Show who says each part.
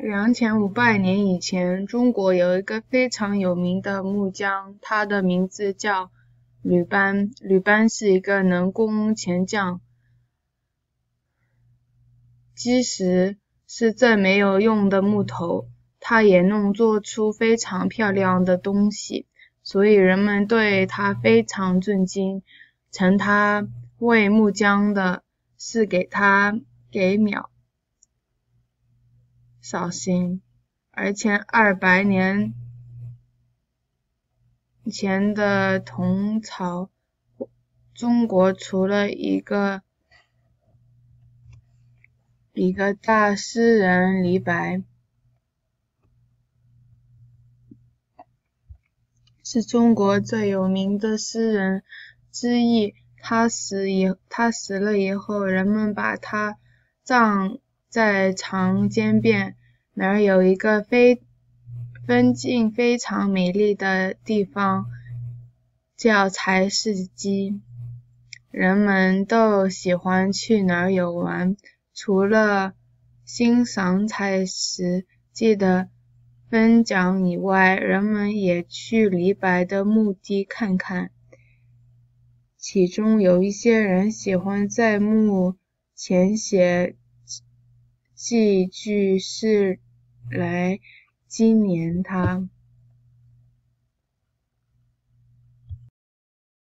Speaker 1: 两千五百年以前，中国有一个非常有名的木匠，他的名字叫吕班。吕班是一个能工钱匠，即使是再没有用的木头，他也能做出非常漂亮的东西，所以人们对他非常尊敬，称他为木匠的是给他给秒。绍兴，而且二百年前的唐朝，中国除了一个一个大诗人李白，是中国最有名的诗人之一。他死以他死了以后，人们把他葬在长江边。那儿有一个非风景非常美丽的地方，叫采石矶，人们都喜欢去那儿游玩。除了欣赏采石矶的风景以外，人们也去李白的墓地看看。其中有一些人喜欢在墓前写几句是。来纪念他。